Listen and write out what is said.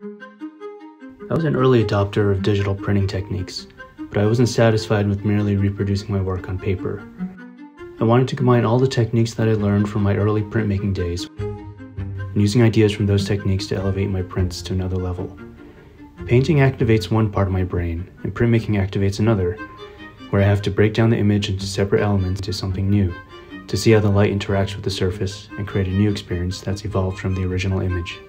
I was an early adopter of digital printing techniques, but I wasn't satisfied with merely reproducing my work on paper. I wanted to combine all the techniques that I learned from my early printmaking days and using ideas from those techniques to elevate my prints to another level. Painting activates one part of my brain, and printmaking activates another, where I have to break down the image into separate elements to something new, to see how the light interacts with the surface and create a new experience that's evolved from the original image.